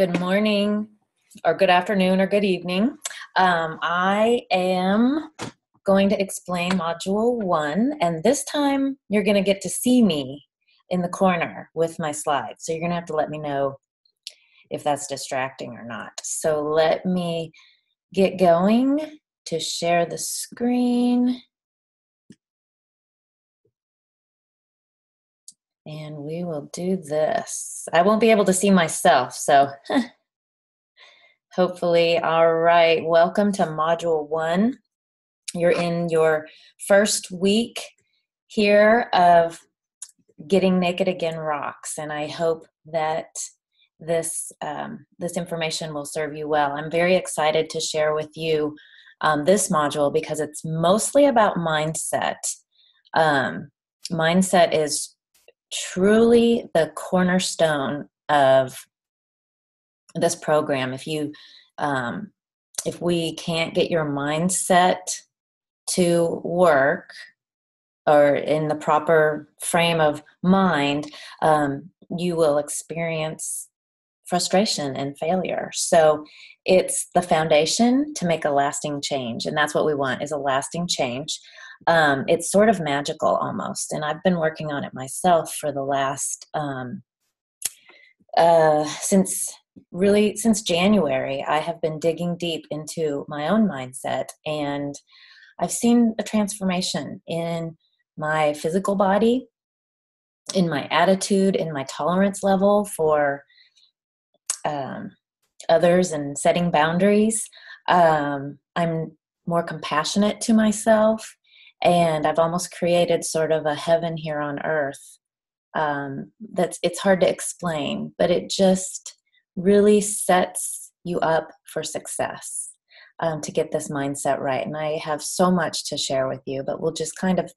Good morning, or good afternoon, or good evening. Um, I am going to explain Module 1, and this time you're going to get to see me in the corner with my slides. So you're going to have to let me know if that's distracting or not. So let me get going to share the screen. And we will do this. I won't be able to see myself, so hopefully, all right. Welcome to Module 1. You're in your first week here of Getting Naked Again Rocks, and I hope that this um, this information will serve you well. I'm very excited to share with you um, this module because it's mostly about mindset. Um, mindset is truly the cornerstone of this program. If you, um, if we can't get your mindset to work or in the proper frame of mind, um, you will experience frustration and failure. So it's the foundation to make a lasting change, and that's what we want is a lasting change um, it's sort of magical almost. And I've been working on it myself for the last, um, uh, since really since January, I have been digging deep into my own mindset and I've seen a transformation in my physical body, in my attitude, in my tolerance level for um, others and setting boundaries. Um, I'm more compassionate to myself and I've almost created sort of a heaven here on earth. Um, that's it's hard to explain, but it just really sets you up for success um, to get this mindset right. And I have so much to share with you, but we'll just kind of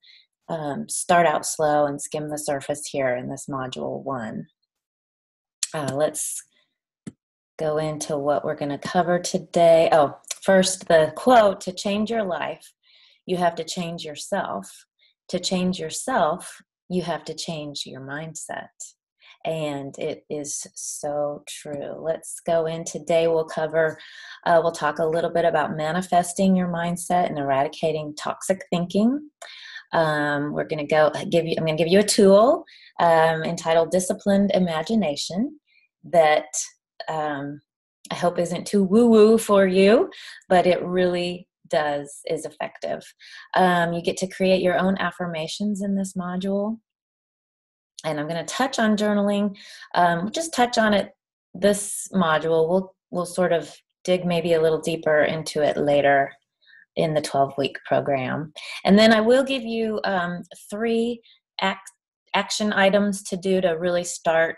um, start out slow and skim the surface here in this module one. Uh, let's go into what we're going to cover today. Oh, first, the quote to change your life you have to change yourself. To change yourself, you have to change your mindset. And it is so true. Let's go in today. We'll cover, uh, we'll talk a little bit about manifesting your mindset and eradicating toxic thinking. Um, we're going to go give you, I'm going to give you a tool um, entitled Disciplined Imagination that um, I hope isn't too woo woo for you, but it really does is effective. Um, you get to create your own affirmations in this module. And I'm going to touch on journaling. Um, just touch on it this module. We'll we'll sort of dig maybe a little deeper into it later in the 12 week program. And then I will give you um, three act, action items to do to really start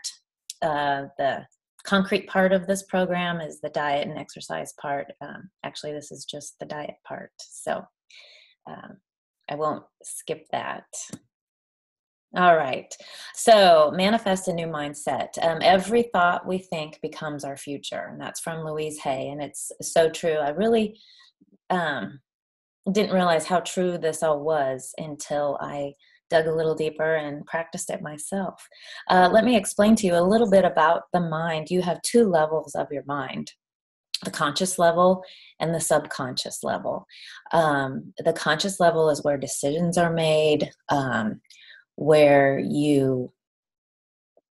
uh, the concrete part of this program is the diet and exercise part. Um, actually, this is just the diet part. So um, I won't skip that. All right. So, manifest a new mindset. Um, every thought we think becomes our future. And that's from Louise Hay. And it's so true. I really um, didn't realize how true this all was until I dug a little deeper and practiced it myself. Uh, let me explain to you a little bit about the mind. You have two levels of your mind the conscious level and the subconscious level. Um, the conscious level is where decisions are made, um, where you,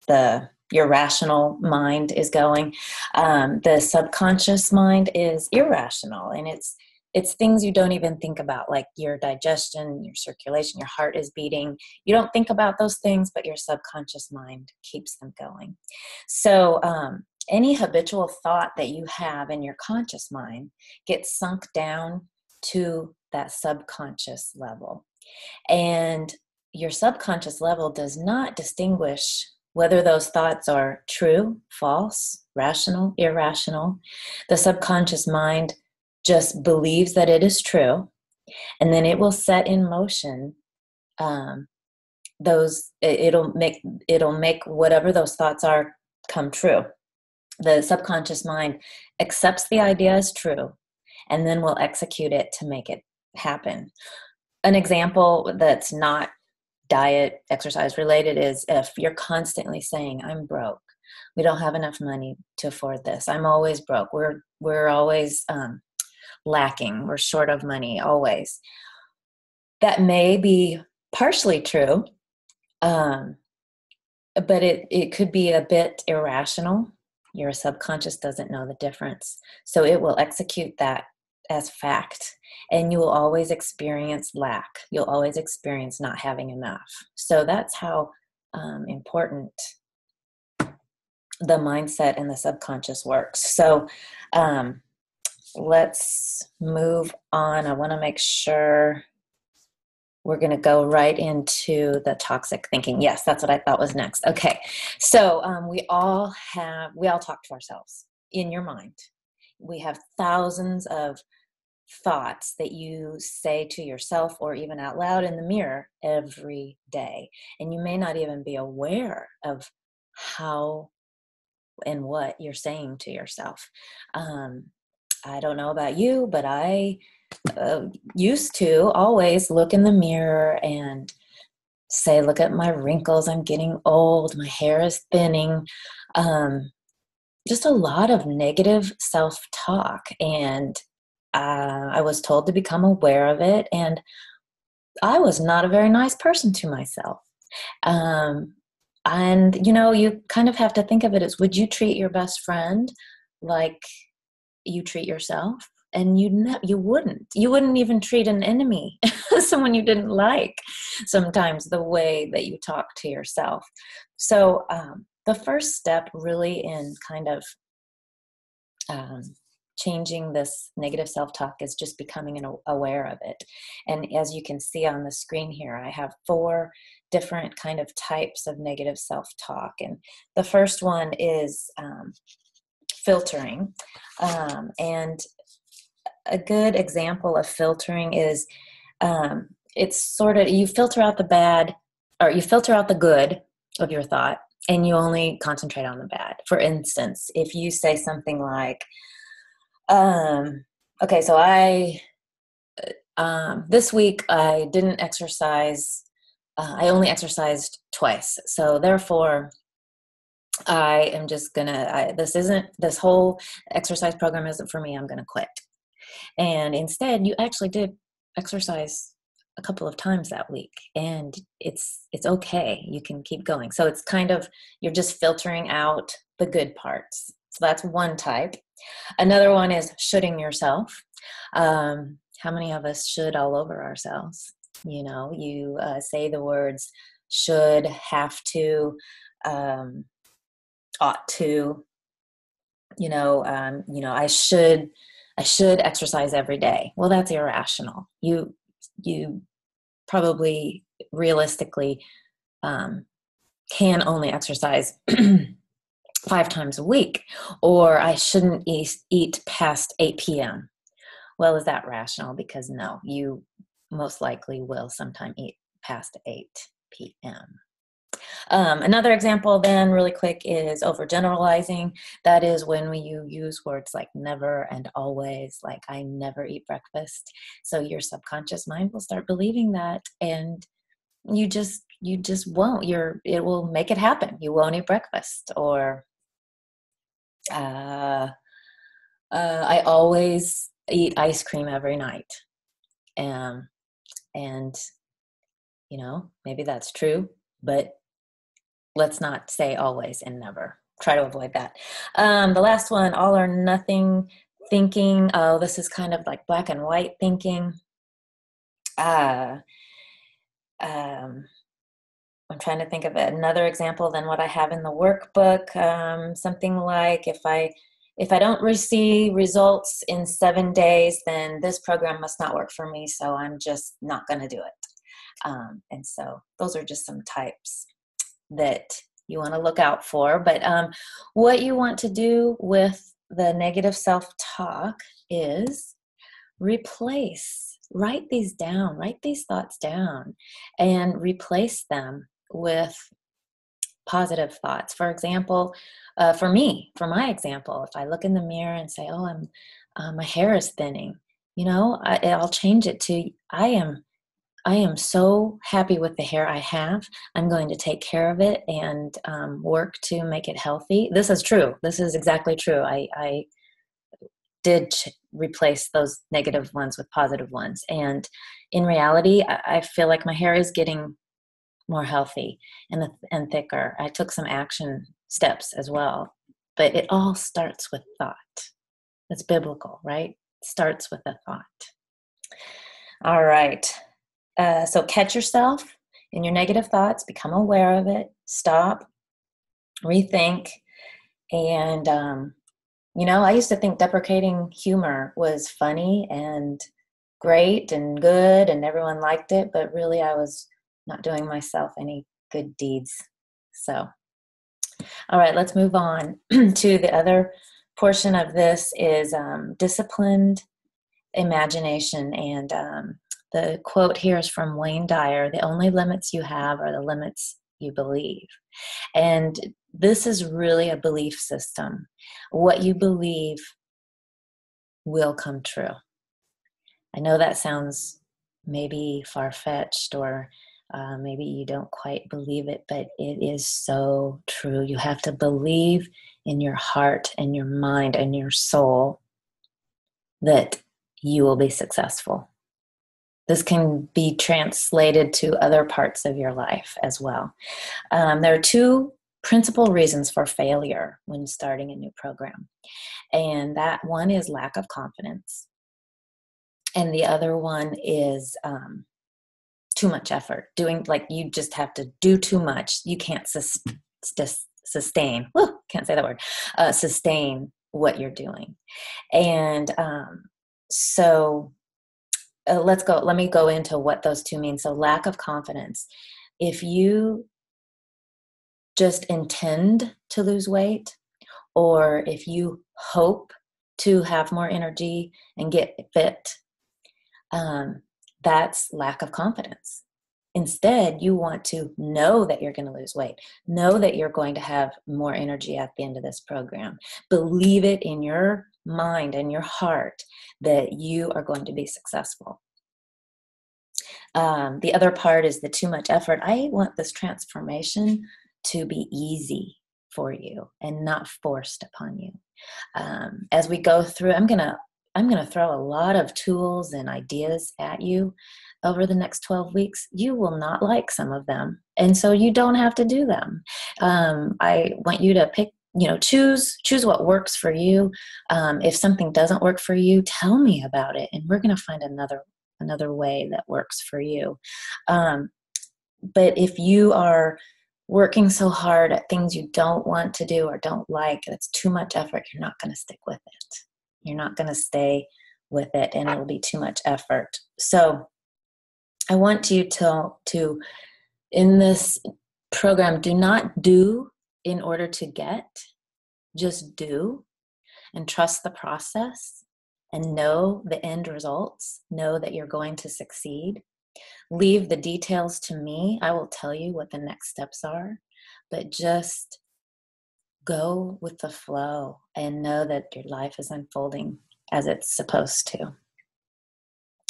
the your rational mind is going. Um, the subconscious mind is irrational and it's it's things you don't even think about like your digestion your circulation your heart is beating. You don't think about those things but your subconscious mind keeps them going. So um, any habitual thought that you have in your conscious mind gets sunk down to that subconscious level. And your subconscious level does not distinguish whether those thoughts are true false rational irrational. The subconscious mind just believes that it is true and then it will set in motion um, those it'll make it'll make whatever those thoughts are come true. The subconscious mind accepts the idea as true and then will execute it to make it happen. An example that's not diet exercise related is if you're constantly saying i'm broke. We don't have enough money to afford this. I'm always broke. We're we're always um, lacking. We're short of money always. That may be partially true um, but it, it could be a bit irrational. Your subconscious doesn't know the difference. So it will execute that as fact and you will always experience lack. You'll always experience not having enough. So that's how um, important the mindset and the subconscious works. So um, let's move on i want to make sure we're going to go right into the toxic thinking yes that's what i thought was next okay so um, we all have we all talk to ourselves in your mind we have thousands of thoughts that you say to yourself or even out loud in the mirror every day. And you may not even be aware of how and what you're saying to yourself. Um, I don't know about you, but I uh, used to always look in the mirror and say, Look at my wrinkles, I'm getting old, my hair is thinning. Um, just a lot of negative self talk. And uh, I was told to become aware of it, and I was not a very nice person to myself. Um, and you know, you kind of have to think of it as: Would you treat your best friend like you treat yourself? And you ne- you wouldn't. You wouldn't even treat an enemy, someone you didn't like. Sometimes the way that you talk to yourself. So um, the first step, really, in kind of um, changing this negative self talk is just becoming an, aware of it. And as you can see on the screen here, I have four different kind of types of negative self talk. And the first one is um, filtering. Um, and a good example of filtering is um, it's sort of you filter out the bad or you filter out the good of your thought and you only concentrate on the bad. For instance, if you say something like, um, okay, so I uh, um, this week I didn't exercise. Uh, I only exercised twice, so therefore I am just gonna. I, this isn't this whole exercise program isn't for me. I'm gonna quit. And instead, you actually did exercise a couple of times that week and it's it's okay you can keep going so it's kind of you're just filtering out the good parts so that's one type Another one is shoulding yourself. Um, how many of us should all over ourselves? You know, you uh, say the words should, have to, um, ought to. You know, um, you know, I should, I should exercise every day. Well, that's irrational. You, you probably realistically um, can only exercise five times a week, or I shouldn't eat, eat past 8 p.m. Well, is that rational? Because no, you most likely will sometime eat past 8 p.m. Um, another example, then, really quick, is overgeneralizing. That is when we, you use words like never and always, like I never eat breakfast. So your subconscious mind will start believing that, and you just you just won't. You're it will make it happen. You won't eat breakfast, or uh, uh, I always eat ice cream every night. Um, and, you know, maybe that's true, but let's not say always and never. Try to avoid that. Um, the last one, all or nothing thinking. Oh, this is kind of like black and white thinking. Uh, um, I'm trying to think of another example than what I have in the workbook. Um, something like if I if I don't receive results in seven days, then this program must not work for me. So I'm just not going to do it. Um, and so those are just some types that you want to look out for. But um, what you want to do with the negative self talk is replace, write these down, write these thoughts down, and replace them with positive thoughts. For example, uh, for me, for my example, if I look in the mirror and say, "Oh, I'm uh, my hair is thinning," you know, I, I'll change it to "I am I am so happy with the hair I have. I'm going to take care of it and um, work to make it healthy. This is true. This is exactly true. I, I did replace those negative ones with positive ones. And in reality, I, I feel like my hair is getting more healthy and, and thicker. I took some action steps as well. But it all starts with thought. It's biblical, right? It starts with a thought. All right. Uh, so catch yourself in your negative thoughts, become aware of it, stop, rethink, and um, you know, I used to think deprecating humor was funny and great and good, and everyone liked it, but really, I was not doing myself any good deeds. So, all right, let's move on to the other portion of this is um, disciplined imagination and um, the quote here is from Wayne Dyer The only limits you have are the limits you believe. And this is really a belief system. What you believe will come true. I know that sounds maybe far fetched or uh, maybe you don't quite believe it, but it is so true. You have to believe in your heart and your mind and your soul that you will be successful. This can be translated to other parts of your life as well. Um, there are two principal reasons for failure when starting a new program, and that one is lack of confidence, and the other one is um, too much effort. Doing like you just have to do too much. You can't sus- sustain. can't say that word. Uh, sustain what you're doing, and um, so uh, let's go let me go into what those two mean. So lack of confidence. If you just intend to lose weight or if you hope to have more energy and get fit um, that's lack of confidence. Instead you want to know that you're going to lose weight know that you're going to have more energy at the end of this program. Believe it in your mind and your heart that you are going to be successful. Um, the other part is the too much effort. I want this transformation to be easy for you and not forced upon you. Um, as we go through, I'm gonna I'm gonna throw a lot of tools and ideas at you over the next 12 weeks. You will not like some of them, and so you don't have to do them. Um, I want you to pick you know choose choose what works for you. Um, if something doesn't work for you tell me about it and we're going to find another another way that works for you. Um, but if you are working so hard at things you don't want to do or don't like it's too much effort you're not going to stick with it. You're not going to stay with it and it'll be too much effort. So i want you to to in this program do not do in order to get, just do and trust the process and know the end results, know that you're going to succeed. Leave the details to me. I will tell you what the next steps are, but just go with the flow and know that your life is unfolding as it's supposed to.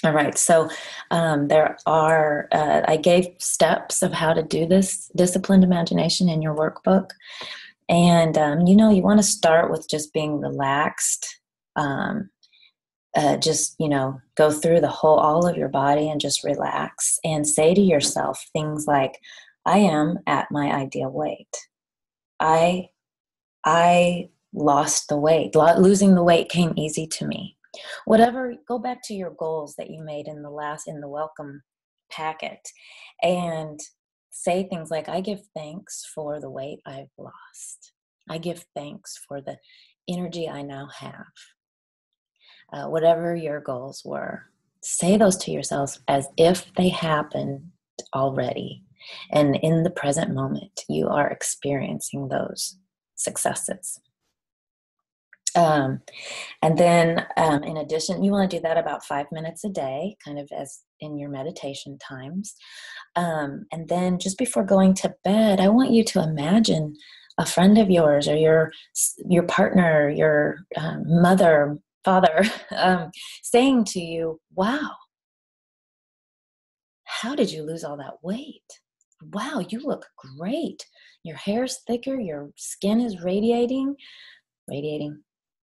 All right, so um, there are, uh, I gave steps of how to do this disciplined imagination in your workbook. And, um, you know, you want to start with just being relaxed. Um, uh, just, you know, go through the whole, all of your body and just relax and say to yourself things like, I am at my ideal weight. I, I lost the weight. Losing the weight came easy to me whatever go back to your goals that you made in the last in the welcome packet and say things like i give thanks for the weight i've lost. I give thanks for the energy i now have. Uh, whatever your goals were say those to yourselves as if they happened already. And in the present moment you are experiencing those successes um, and then, um, in addition, you want to do that about five minutes a day, kind of as in your meditation times. Um, and then, just before going to bed, I want you to imagine a friend of yours, or your your partner, your um, mother, father, um, saying to you, "Wow, how did you lose all that weight? Wow, you look great. Your hair's thicker, your skin is radiating, radiating,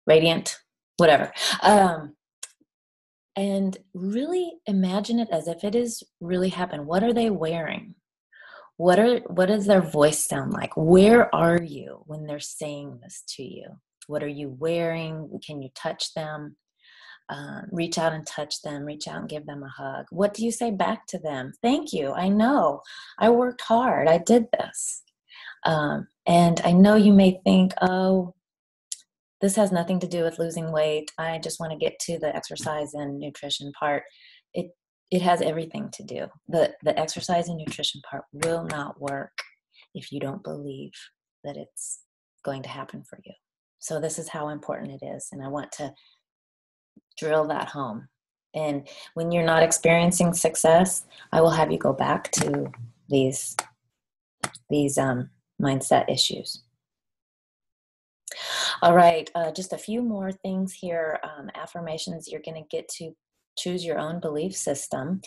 radiant, whatever. Um, and really imagine it as if it is really happened. What are they wearing? What are what does their voice sound like? Where are you when they're saying this to you? What are you wearing? Can you touch them? Uh, reach out and touch them, reach out and give them a hug. What do you say back to them? Thank you. I know. I worked hard. I did this. Um, and I know you may think, oh, this has nothing to do with losing weight. I just want to get to the exercise and nutrition part. It it has everything to do. The the exercise and nutrition part will not work if you don't believe that it's going to happen for you. So this is how important it is and I want to drill that home. And when you're not experiencing success, I will have you go back to these these um, mindset issues. All right, uh, just a few more things here. Um, affirmations, you're going to get to choose your own belief system.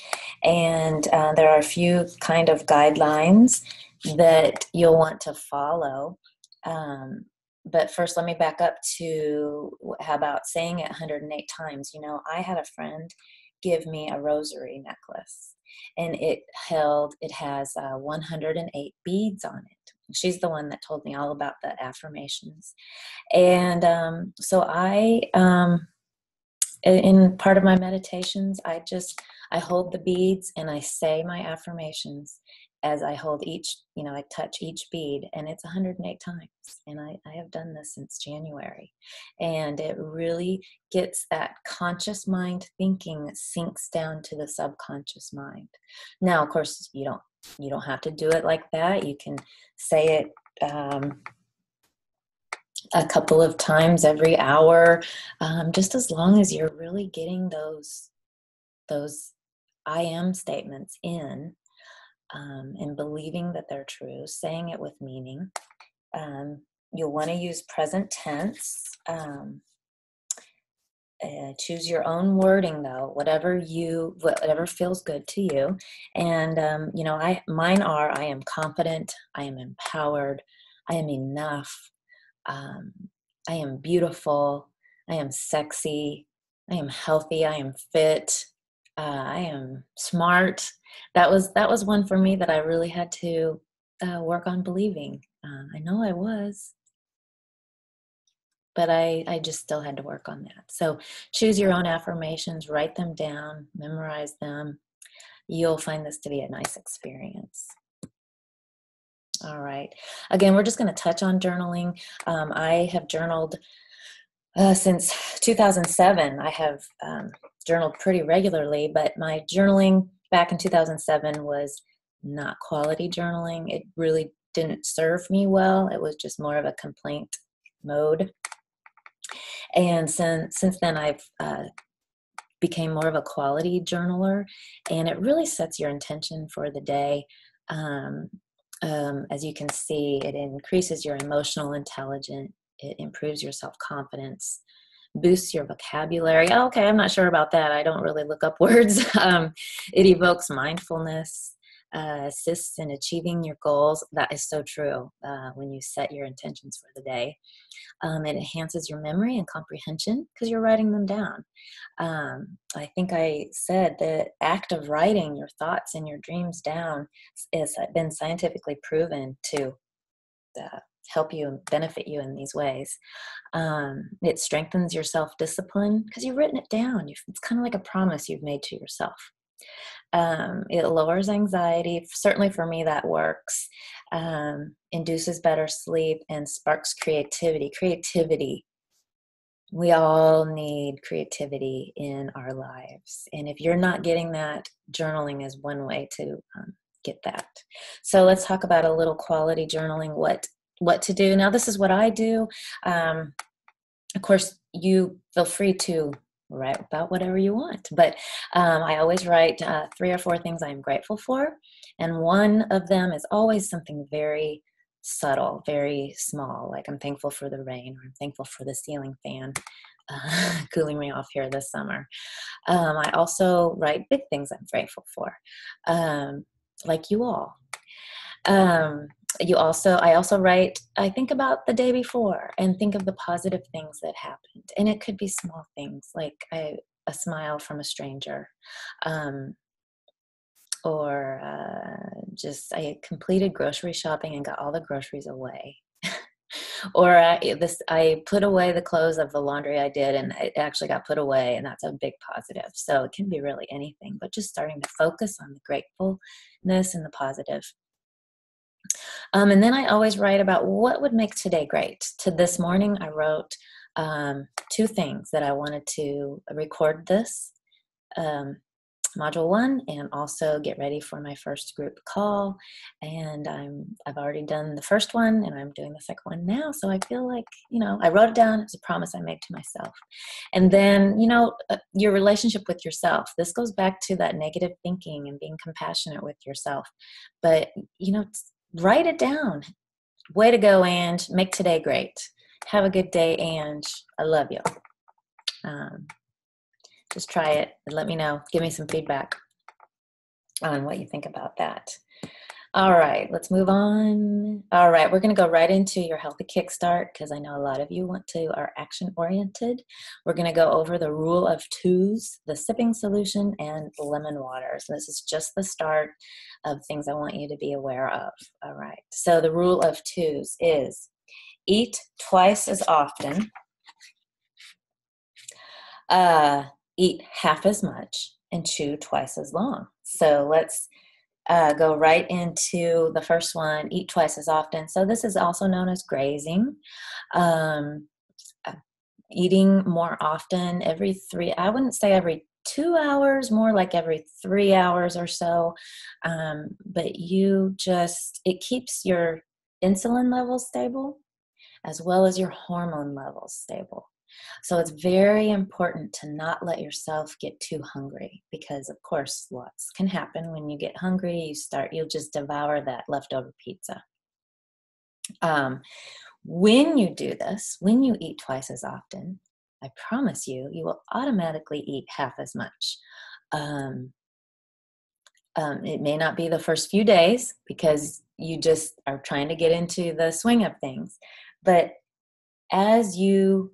And uh, there are a few kind of guidelines that you'll want to follow. Um, but first, let me back up to how about saying it 108 times? You know, I had a friend give me a rosary necklace, and it held, it has uh, 108 beads on it. She's the one that told me all about the affirmations. And um, so I, um, in part of my meditations, I just, I hold the beads and I say my affirmations as I hold each, you know, I touch each bead, and it's 108 times. And I, I have done this since January. And it really gets that conscious mind thinking that sinks down to the subconscious mind. Now, of course, you don't you don't have to do it like that. You can say it um, a couple of times every hour, um, just as long as you're really getting those those I am statements in um, and believing that they're true, saying it with meaning. Um, you'll want to use present tense. Uh, choose your own wording though whatever you whatever feels good to you. And um, you know i mine are i am confident i am empowered i am enough um, i am beautiful i am sexy i am healthy i am fit uh, i am smart. That was that was one for me that i really had to uh, work on believing. Uh, i know i was but I, I just still had to work on that. So choose your own affirmations, write them down, memorize them. You'll find this to be a nice experience. All right. Again, we're just going to touch on journaling. Um, I have journaled uh, since 2007. I have um, journaled pretty regularly, but my journaling back in 2007 was not quality journaling. It really didn't serve me well. It was just more of a complaint mode and since since then i've uh, became more of a quality journaler and it really sets your intention for the day. Um, um, as you can see it increases your emotional intelligence it improves your self-confidence boosts your vocabulary. Okay i'm not sure about that i don't really look up words. Um, it evokes mindfulness uh, assists in achieving your goals. That is so true uh, when you set your intentions for the day. Um, it enhances your memory and comprehension because you're writing them down. Um, I think I said the act of writing your thoughts and your dreams down has been scientifically proven to uh, help you and benefit you in these ways. Um, it strengthens your self discipline because you've written it down. You've, it's kind of like a promise you've made to yourself. Um, it lowers anxiety. Certainly for me, that works. Um, induces better sleep and sparks creativity. Creativity. We all need creativity in our lives. And if you're not getting that, journaling is one way to um, get that. So let's talk about a little quality journaling. What what to do now? This is what I do. Um, of course, you feel free to write about whatever you want. But um, I always write uh, three or four things I'm grateful for. And one of them is always something very subtle, very small. Like I'm thankful for the rain, or I'm thankful for the ceiling fan uh, cooling me off here this summer. Um, I also write big things I'm grateful for, um, like you all. Um, you also, I also write. I think about the day before and think of the positive things that happened, and it could be small things like a smile from a stranger. Um, or uh, just I completed grocery shopping and got all the groceries away. or uh, this I put away the clothes of the laundry I did and it actually got put away and that's a big positive. So it can be really anything, but just starting to focus on the gratefulness and the positive. Um, and then I always write about what would make today great. To this morning, I wrote um, two things that I wanted to record this. Um, module one and also get ready for my first group call. And i'm i've already done the first one and i'm doing the second one now. So i feel like you know i wrote it down. It's a promise i made to myself. And then you know uh, your relationship with yourself. This goes back to that negative thinking and being compassionate with yourself. But you know write it down. Way to go and make today great. Have a good day and i love you. Um, just try it and let me know. Give me some feedback on what you think about that. All right, let's move on. All right, we're going to go right into your healthy kickstart because I know a lot of you want to are action oriented. We're going to go over the rule of twos, the sipping solution, and lemon water. So this is just the start of things I want you to be aware of. All right. So the rule of twos is eat twice as often. Uh, eat half as much and chew twice as long. So let's uh, go right into the first one eat twice as often. So, this is also known as grazing. Um, uh, eating more often every three, I wouldn't say every two hours, more like every three hours or so. Um, but you just, it keeps your insulin levels stable as well as your hormone levels stable. So it's very important to not let yourself get too hungry because, of course, lots can happen when you get hungry. You start, you'll just devour that leftover pizza. Um, when you do this, when you eat twice as often, I promise you, you will automatically eat half as much. Um, um, it may not be the first few days because you just are trying to get into the swing of things. But as you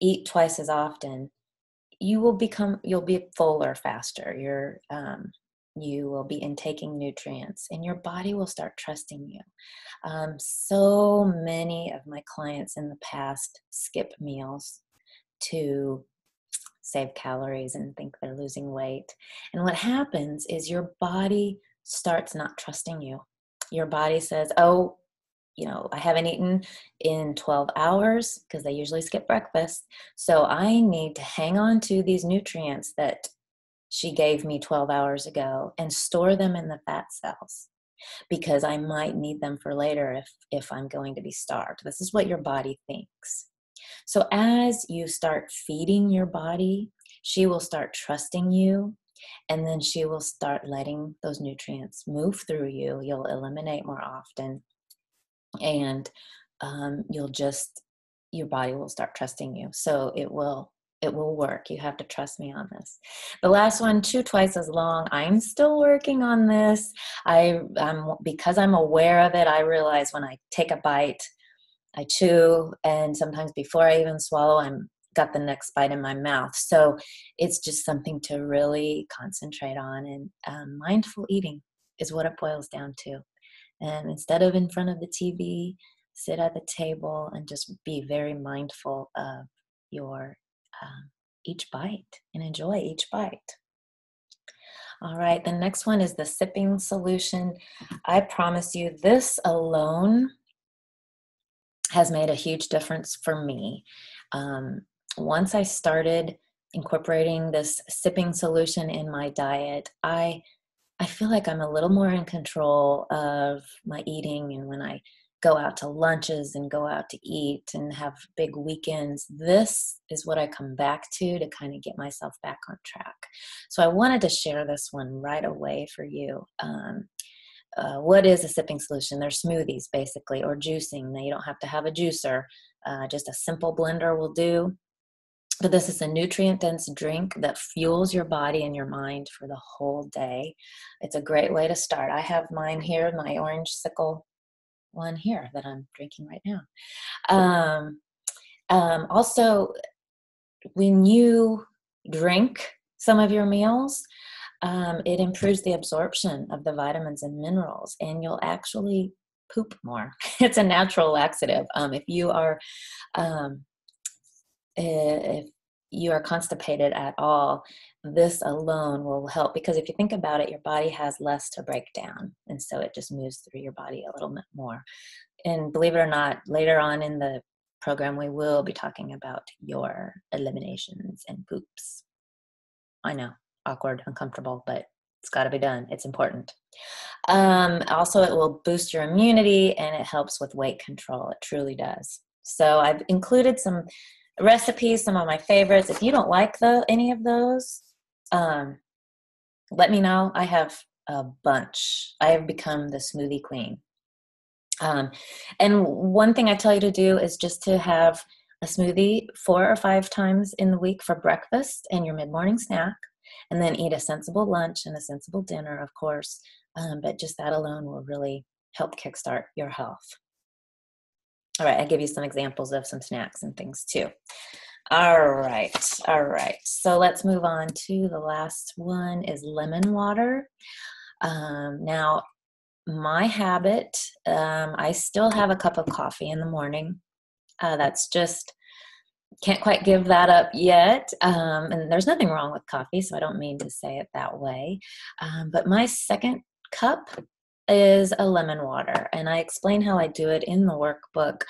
eat twice as often, you will become you'll be fuller faster. You're um, you will be intaking nutrients and your body will start trusting you. Um, so many of my clients in the past skip meals to save calories and think they're losing weight. And what happens is your body starts not trusting you. Your body says, Oh, you know, I haven't eaten in 12 hours because they usually skip breakfast. So I need to hang on to these nutrients that she gave me 12 hours ago and store them in the fat cells because I might need them for later if if I'm going to be starved. This is what your body thinks. So as you start feeding your body, she will start trusting you and then she will start letting those nutrients move through you. You'll eliminate more often and um, you'll just your body will start trusting you. So it will it will work. You have to trust me on this. The last one chew twice as long. I'm still working on this. I i'm because i'm aware of it i realize when i take a bite i chew and sometimes before i even swallow i'm got the next bite in my mouth. So it's just something to really concentrate on and um, mindful eating is what it boils down to and instead of in front of the TV, sit at the table and just be very mindful of your um, each bite and enjoy each bite. All right, the next one is the sipping solution. I promise you, this alone has made a huge difference for me. Um, once I started incorporating this sipping solution in my diet, I I feel like I'm a little more in control of my eating and when I go out to lunches and go out to eat and have big weekends, this is what I come back to to kind of get myself back on track. So I wanted to share this one right away for you. Um, uh, what is a sipping solution? They're smoothies basically, or juicing. Now you don't have to have a juicer. Uh, just a simple blender will do. But this is a nutrient dense drink that fuels your body and your mind for the whole day. It's a great way to start. I have mine here, my orange sickle one here that I'm drinking right now. Um, um, also, when you drink some of your meals, um, it improves the absorption of the vitamins and minerals, and you'll actually poop more. it's a natural laxative. Um, if you are um, if you are constipated at all, this alone will help because if you think about it, your body has less to break down, and so it just moves through your body a little bit more. And believe it or not, later on in the program, we will be talking about your eliminations and poops. I know, awkward, uncomfortable, but it's got to be done. It's important. Um, also, it will boost your immunity and it helps with weight control. It truly does. So, I've included some recipes, some of my favorites. If you don't like the any of those, um, let me know. I have a bunch. I have become the smoothie queen. Um, and one thing I tell you to do is just to have a smoothie four or five times in the week for breakfast and your mid morning snack, and then eat a sensible lunch and a sensible dinner, of course. Um, but just that alone will really help kickstart your health. All right, I give you some examples of some snacks and things too. All right, all right. So let's move on to the last one is lemon water. Um, now, my habit, um, I still have a cup of coffee in the morning. Uh, that's just can't quite give that up yet. Um, and there's nothing wrong with coffee, so I don't mean to say it that way. Um, but my second cup is a lemon water, and I explain how I do it in the workbook.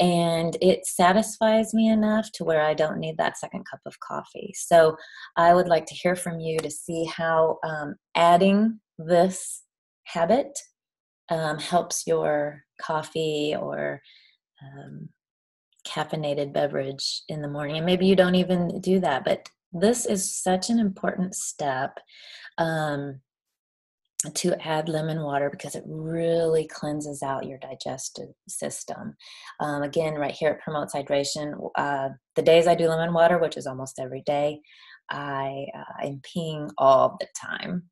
And it satisfies me enough to where I don't need that second cup of coffee. So I would like to hear from you to see how um, adding this habit um, helps your coffee or um, caffeinated beverage in the morning. And maybe you don't even do that, but this is such an important step. Um, to add lemon water because it really cleanses out your digestive system. Um, again, right here it promotes hydration. Uh, the days I do lemon water, which is almost every day, I uh, am peeing all the time.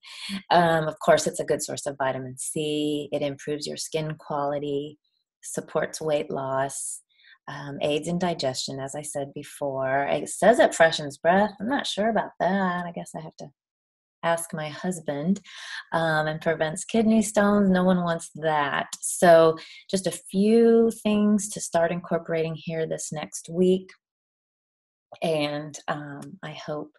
Um, of course, it's a good source of vitamin C. It improves your skin quality, supports weight loss. Um, aids in digestion, as I said before. It says it freshens breath. I'm not sure about that. I guess I have to ask my husband um, and prevents kidney stones. No one wants that. So, just a few things to start incorporating here this next week. And um, I hope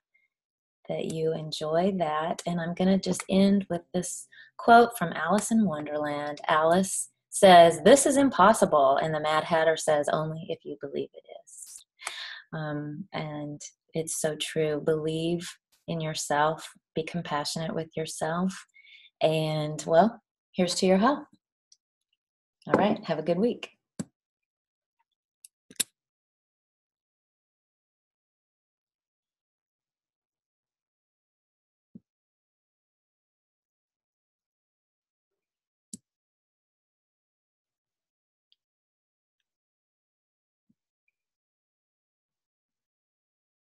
that you enjoy that. And I'm going to just end with this quote from Alice in Wonderland. Alice says, This is impossible. And the Mad Hatter says, Only if you believe it is. Um, and it's so true. Believe in yourself, be compassionate with yourself, and well, here's to your health. All right, have a good week.